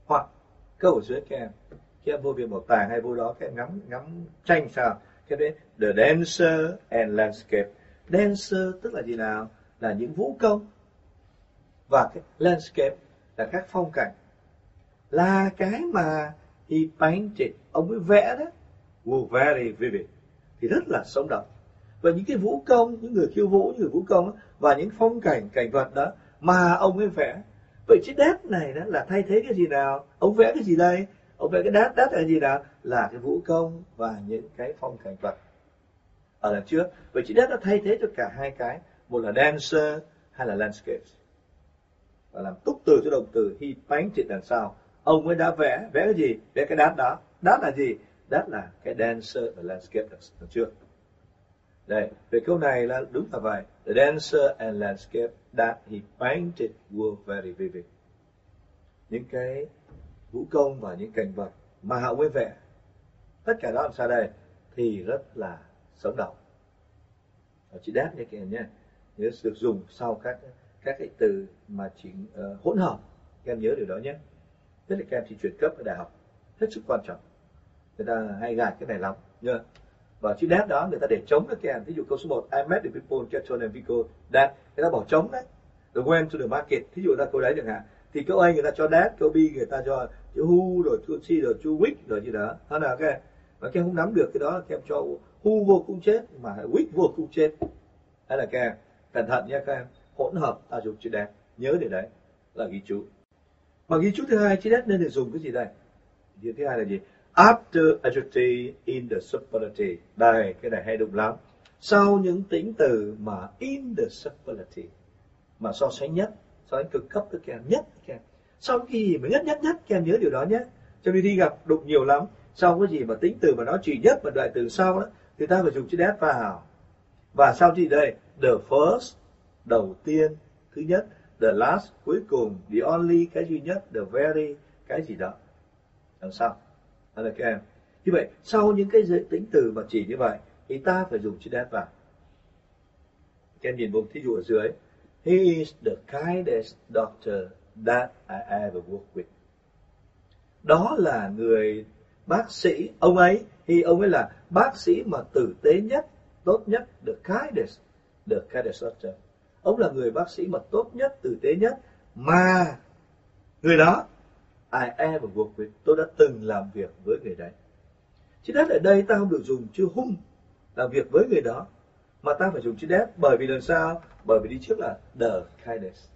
S1: hoặc, câu ở dưới các em khi em vô viện bảo tàng hay vô đó các em ngắm ngắm tranh sao? Cái đấy, the dancer and landscape dancer tức là gì nào? Là những vũ công. Và cái landscape là các phong cảnh. Là cái mà he painted. Ông ấy vẽ đó. Were very vivid. Thì rất là sống động. Và những cái vũ công, những người khiêu vũ, những người vũ công và những phong cảnh cảnh vật đó mà ông ấy vẽ. Vậy chiếc đát này đó là thay thế cái gì nào? Ông vẽ cái gì đây? Ông vẽ cái đát đát là gì nào? Là cái vũ công và những cái phong cảnh vật ở lần trước vậy chữ đất nó thay thế cho cả hai cái. Một là dancer hay là landscape và làm túc từ cho động từ he painted đằng sau. Ông ấy đã vẽ vẽ cái gì? Vẽ cái đát đó. Đát là gì? Đát là cái dancer và landscape đằng trước. Đây, về câu này là đúng là vậy. The dancer and landscape that he painted were very vivid. Những cái vũ công và những cảnh vật mà họ mới vẽ. Tất cả đó làm sao đây? Thì rất là sống động. Chị đáp như kia nhé nhớ được dùng sau các các cái từ mà chỉ uh, ờ, hỗn hợp. Các em nhớ điều đó nhé. Nhất là các em chỉ chuyển cấp ở đại học hết sức quan trọng. Người ta hay gạt cái này lắm nhớ và chữ đáp đó người ta để chống các em. Ví dụ câu số 1 I met the people cattle and vehicle Đáp, người ta bỏ chống đấy. The went to the market. Thí dụ ta câu đấy chẳng hạn. Thì câu A người ta cho đáp, câu B người ta cho chữ who rồi chữ C rồi chữ which rồi gì đó. Thế nào cái và các em không nắm được cái đó các em cho hu vô cũng chết, mà Quýt vô cũng chết. Hay là các em, cẩn thận nhé các em, hỗn hợp ta dùng chữ đẹp. Nhớ để đấy là ghi chú. Mà ghi chú thứ hai, chữ that nên được dùng cái gì đây? Điều thứ hai là gì? After adjective in the superlative. Đây, cái này hay đúng lắm. Sau những tính từ mà in the superlative, mà so sánh nhất, so sánh cực cấp với các em nhất, các em. Sau cái gì mà nhất nhất nhất, các em nhớ điều đó nhé. Trong đi thi gặp đụng nhiều lắm. Sau cái gì mà tính từ mà nó chỉ nhất và đại từ sau đó thì ta phải dùng chữ that vào. Và sau gì đây? The first, đầu tiên, thứ nhất, the last, cuối cùng, the only, cái duy nhất, the very, cái gì đó. Đằng sau đó là các em. Như vậy, sau những cái giới tính từ mà chỉ như vậy, thì ta phải dùng chữ that vào. Các em nhìn vùng thí dụ ở dưới. He is the kindest doctor that I ever worked with. Đó là người bác sĩ ông ấy thì ông ấy là bác sĩ mà tử tế nhất tốt nhất được kindest được kindest doctor ông là người bác sĩ mà tốt nhất tử tế nhất. Mà người đó I ever worked with tôi đã từng làm việc với người đấy. Chữ that ở đây ta không được dùng chữ hung làm việc với người đó mà ta phải dùng chữ đét. Bởi vì làm sao bởi vì đi trước là the kindness,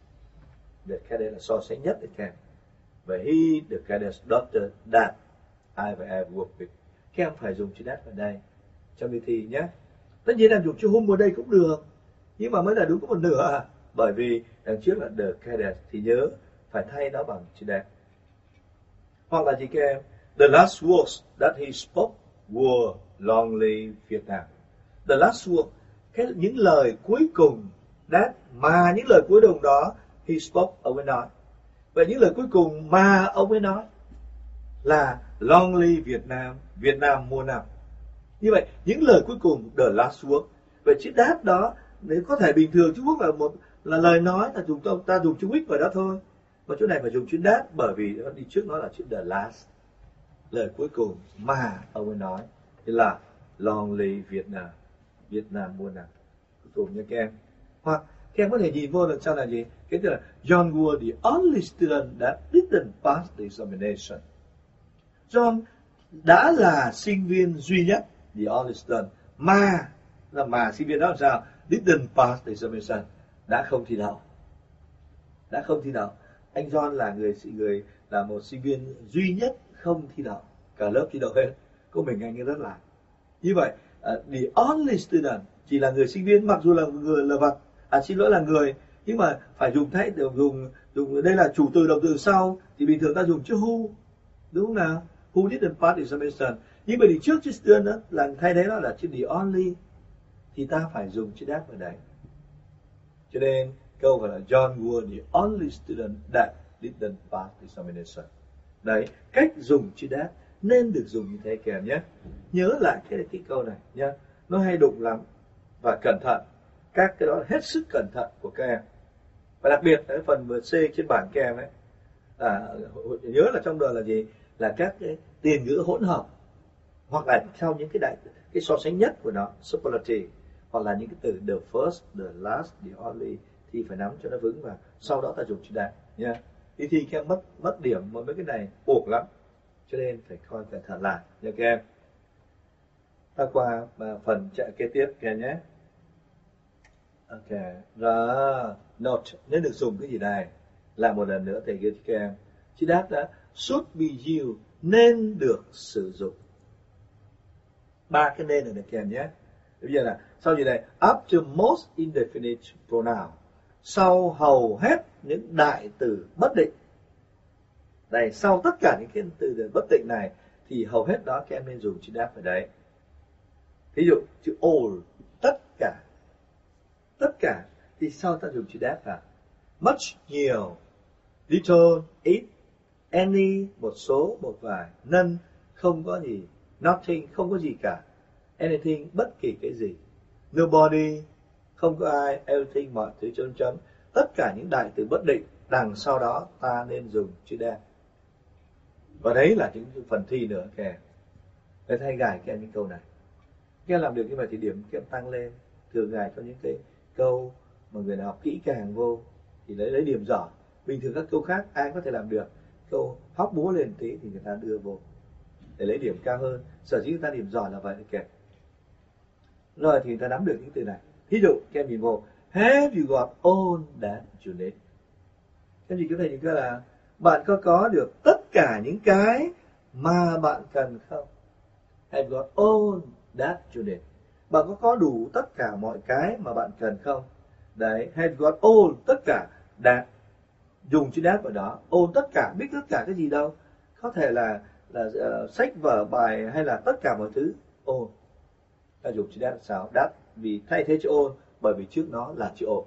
S1: the kindness là so sánh nhất để kèm. Và he the kindness doctor that I ever worked with các em phải dùng chữ nét vào đây. Trong đề thi nhé. Tất nhiên là dùng chữ hung vào đây cũng được, nhưng mà mới là đúng có một nửa. Bởi vì đằng trước là the cadet, thì nhớ phải thay nó bằng chữ nét hoặc là gì các em? The last words that he spoke were long live Vietnam the last word cái những lời cuối cùng, that mà những lời cuối cùng đó, he spoke, ông ấy nói. Và những lời cuối cùng mà ông ấy nói là long live Việt Nam Việt Nam mua năm như vậy, những lời cuối cùng the last word vậy chữ đáp đó, nếu có thể bình thường Trung Quốc là một, là lời nói là dùng ta dùng chữ quýt vào đó thôi. Và chỗ này phải dùng chữ đáp, bởi vì nó đi trước nó là chữ the last. Lời cuối cùng mà ông ấy nói thì là long live Việt Nam Việt Nam mua năm cuối cùng nha các em. Hoặc, các em có thể nhìn vô được sau là gì? Cái từ là John was the only student that didn't pass the examination. John đã là sinh viên duy nhất the only student mà là mà sinh viên đó làm sao? Didn't pass the examination. Đã không thi đậu. Đã không thi đậu. Anh John là người người là một sinh viên duy nhất không thi đậu. Cả lớp thi đậu hết. Có mình anh ấy rất là. Như vậy uh, the only student chỉ là người sinh viên mặc dù là người là vật. À xin lỗi là người nhưng mà phải dùng thay dùng dùng đây là chủ từ động từ sau. Thì bình thường ta dùng chữ who. Đúng không nào? Who didn't pass nhưng mà thì trước chữ student đó là thay thế đó là chữ the only thì ta phải dùng chữ that ở đây. Cho nên câu gọi là John was the only student that didn't pass examination. Đấy cách dùng chữ that nên được dùng như thế kèm nhé. Nhớ lại cái cái câu này nhé. Nó hay đụng lắm. Và cẩn thận. Các cái đó hết sức cẩn thận của các em. Và đặc biệt cái phần vừa C trên bảng kèm ấy. À, nhớ là trong đời là gì? Là các cái tiền ngữ hỗn hợp, hoặc là theo những cái đại, cái so sánh nhất của nó superlative hoặc là những cái từ the first, the last, the only, thì phải nắm cho nó vững và sau đó ta dùng chữ đại, nha. Đi thi các em mất mất điểm mà mấy cái này buộc lắm, cho nên phải coi cẩn thận lại, nha các em. Ta qua à, phần chạy kế tiếp kìa nhé. Ok rồi note nên được dùng cái gì này là một lần nữa thầy ghi cho các em. Chữ đáp đã should be used nên được sử dụng. Ba cái nên này được kèm nhé. Bây giờ là, sau gì này up to most indefinite pronoun. Sau hầu hết những đại từ bất định. Này sau tất cả những cái từ bất định này, thì hầu hết đó các em nên dùng chữ đáp ở đấy. Ví dụ, chữ all, tất cả. Tất cả, thì sau ta dùng chữ đáp vào much nhiều, little, ít any, một số, một vài. None, không có gì. Nothing, không có gì cả. Anything, bất kỳ cái gì. Nobody, không có ai. Everything, mọi thứ chấm chấm. Tất cả những đại từ bất định, đằng sau đó ta nên dùng chữ đen. Và đấy là những phần thi nữa, kìa. Để thay gài các em những câu này. Các em làm được như vậy thì điểm các em tăng lên. Thường gài cho những cái câu mà người nào học kỹ càng vô, thì lấy lấy điểm giỏi. Bình thường các câu khác ai có thể làm được câu hóc búa lên tí thì người ta đưa vô. Để lấy điểm cao hơn, sở dĩ người ta điểm giỏi là vậy kìa rồi thì người ta nắm được những từ này. Ví dụ, các em nhìn vô. Have you got all that you need? Cái gì có thể nhìn cái là, bạn có có được tất cả những cái mà bạn cần không? Have you got all that you need? Bạn có có đủ tất cả mọi cái mà bạn cần không? Đấy, have you got all tất cả that dùng chữ đáp vào đó. Ôn tất cả biết tất cả cái gì đâu. Có thể là là uh, sách vở bài hay là tất cả mọi thứ. Ôn. Ta dùng chữ đáp sao? Đáp vì thay thế chữ ôn bởi vì trước nó là chữ ôn.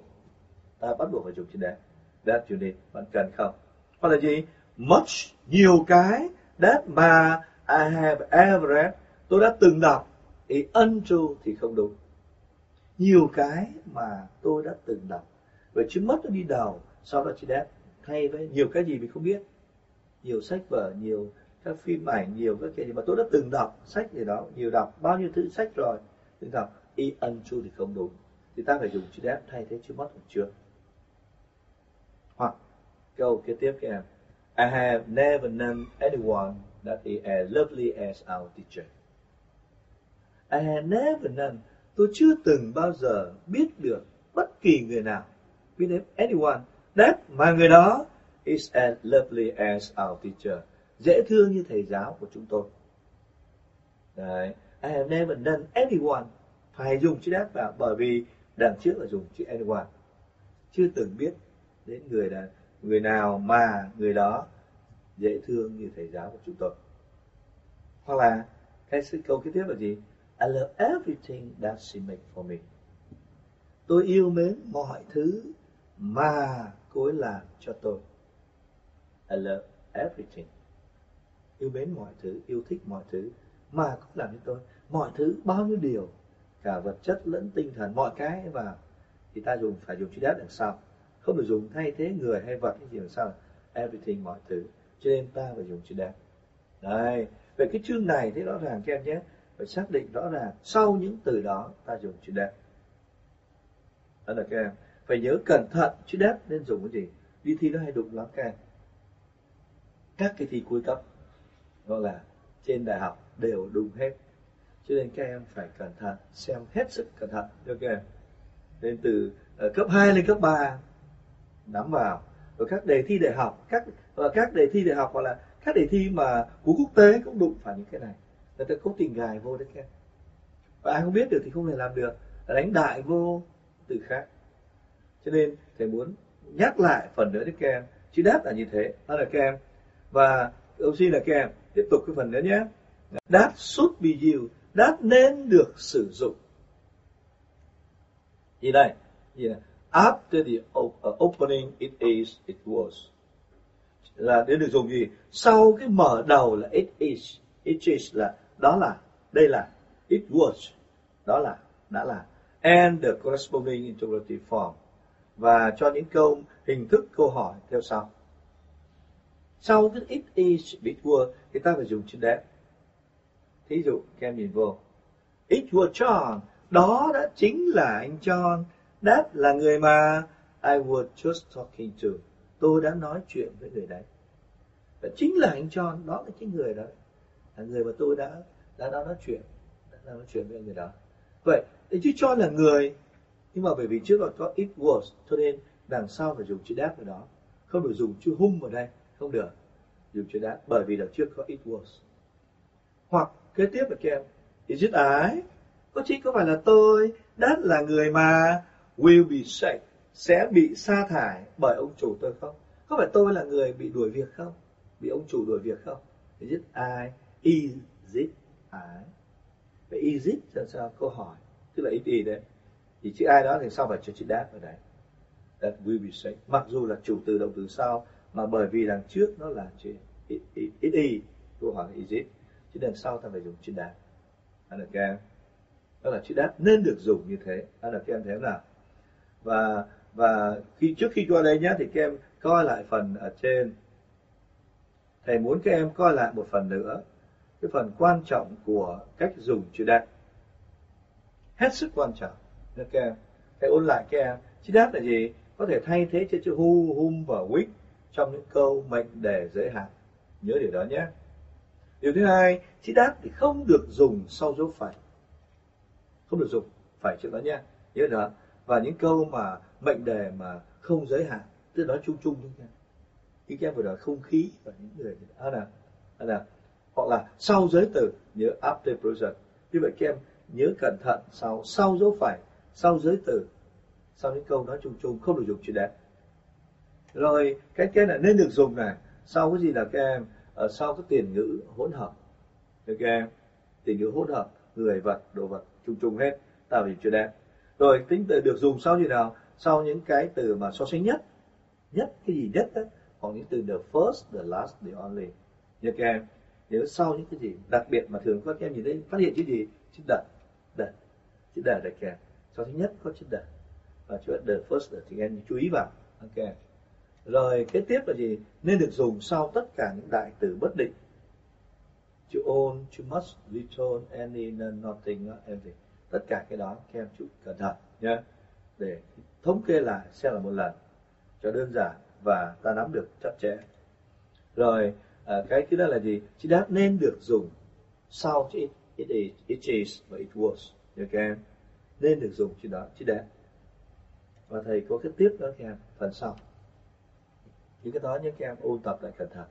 S1: Ta bắt buộc phải dùng chữ đáp. Đáp you nên bạn cần không? Hoặc là gì? Much nhiều cái. That mà I have ever read tôi đã từng đọc. Thì untrue thì không đúng. Nhiều cái mà tôi đã từng đọc. Vậy chứ mất nó đi đầu sau đó chữ đáp hay với nhiều cái gì mình không biết. Nhiều sách vở nhiều các phim ảnh nhiều các cái gì. Mà tôi đã từng đọc sách gì đó nhiều đọc bao nhiêu thứ sách rồi từng đọc y untrue thì không đúng. Thì ta phải dùng chữ that thay thế chữ mất hoặc chưa? Hoặc câu kế tiếp kìa, I have never known anyone that is as lovely as our teacher. I have never known, tôi chưa từng bao giờ biết được bất kỳ người nào, biết đến anyone, that mà người đó is as lovely as our teacher, dễ thương như thầy giáo của chúng tôi. Đấy, I have never done anyone, phải dùng chữ that vào bởi vì đằng trước là dùng chữ anyone, chưa từng biết đến người là người nào mà người đó dễ thương như thầy giáo của chúng tôi. Hoặc là cái câu kế tiếp là gì? I love everything that she make for me. Tôi yêu mến mọi thứ mà Cối ấy làm cho tôi. I love everything. Yêu mến mọi thứ, yêu thích mọi thứ, mà cũng làm cho tôi. Mọi thứ, bao nhiêu điều, cả vật chất lẫn tinh thần, mọi cái vào. Thì ta dùng, phải dùng chữ đáp đằng sau. Không được dùng thay thế người hay vật hay gì đằng sau. Everything, mọi thứ. Cho nên ta phải dùng chữ đáp đây về cái chương này thì rõ ràng các em nhé. Phải xác định rõ ràng. Sau những từ đó, ta dùng chữ đáp đó là các em phải nhớ cẩn thận, chứ đáp nên dùng cái gì? Đi thi nó hay đụng lắm các em các cái thi cuối cấp, gọi là trên đại học đều đụng hết. Cho nên các em phải cẩn thận, xem hết sức cẩn thận cho các em? Nên từ ờ, cấp 2 lên cấp 3 nắm vào. Rồi các đề thi đại học, các và các đề thi đại học hoặc là các đề thi mà của quốc tế cũng đụng phải những cái này. Người ta cố tình gài vô đấy các em. Và ai không biết được thì không thể làm được. Đánh đại vô từ khác cho nên thầy muốn nhắc lại phần nữa cho các em. Chữ đáp là như thế, đó là các em. Và ông xin là các em tiếp tục cái phần nữa nhé. Đáp should be used đáp nên được sử dụng. Gì đây? Gì này after the uh, opening it is, it was. Là để được dùng gì? Sau cái mở đầu là it is. It is là đó là, đây là. It was, đó là, đã là. And the corresponding interrogative form và cho những câu hình thức câu hỏi theo sau. Sau cái it is bị was thì ta phải dùng chữ that thí dụ các em nhìn vô. It was John đó đã chính là anh John. That là người mà I was just talking to. Tôi đã nói chuyện với người đấy. Và chính là anh John đó là cái người đó. Là người mà tôi đã đã, đã nói chuyện đã nói chuyện với người đó. Vậy thì chữ John là người nhưng mà bởi vì trước là có it was cho nên đằng sau phải dùng chữ that ở đó. Không được dùng chữ hung vào đây, không được dùng chữ that, bởi vì đằng trước có it was hoặc kế tiếp là kem is it I? Có chỉ có phải là tôi, that là người mà will be sacked sẽ bị sa thải bởi ông chủ tôi không? Có phải tôi là người bị đuổi việc không? Bị ông chủ đuổi việc không? Is it I? Is it I? Vậy is it làm sao? Câu hỏi, tức là it is đấy thì chữ ai đó thì sau phải cho chữ that ở đây that will be saved. Mặc dù là chủ từ động từ sau mà bởi vì đằng trước nó là chữ it, it, it it câu hỏi is it? Chứ đằng sau ta phải dùng chữ that anh em đó là chữ that nên được dùng như thế. Anh được em thấy nào? Và và khi trước khi qua đây nhé thì các em coi lại phần ở trên. Thầy muốn các em coi lại một phần nữa. Cái phần quan trọng của cách dùng chữ that hết sức quan trọng ok hãy ôn lại các em chữ đáp là gì? Có thể thay thế cho chữ who whom và which trong những câu mệnh đề giới hạn. Nhớ điều đó nhé. Điều thứ hai chi đáp thì không được dùng sau dấu phẩy. Không được dùng, phải chữ đó nhé. Nhớ đó. Và những câu mà mệnh đề mà không giới hạn, tức nói chung chung thôi nha. Ý kiến em vừa nói không khí và những người à nào à nào. Hoặc là sau giới từ, nhớ after present. Như vậy các em nhớ cẩn thận sau sau dấu phẩy sau giới từ, sau những câu nói chung chung, không được dùng chữ đẹp rồi, cái cái này nên được dùng này sau cái gì là các em ở sau cái tiền ngữ hỗn hợp. Được các em? Tiền ngữ hỗn hợp, người vật, đồ vật, chung chung hết. Tạo hình chữ đẹp rồi, tính từ được dùng sau gì nào? Sau những cái từ mà so sánh nhất nhất cái gì nhất đó hoặc những từ the first, the last, the only. Như các em? Nếu sau những cái gì đặc biệt mà thường các em nhìn thấy, phát hiện chữ gì? Chữ đợt đợt chữ đợt đây kèm sau thứ nhất có chữ the và chữ the first thì em chú ý vào. Ok. Rồi kế tiếp là gì? Nên được dùng sau tất cả những đại từ bất định. Chữ on chữ must little any nothing everything. Tất cả cái đó các em chú cẩn thận nhé. Để thống kê lại xem là một lần. Cho đơn giản và ta nắm được chặt chẽ. Rồi à, cái thứ đó là gì? Chữ đáp nên được dùng sau chữ it, it is it is và it was. Được em nên được dùng chữ đó chữ đế và thầy có cái tiếp đó, các em, phần sau. Những cái đó những các em ôn tập lại cẩn thận.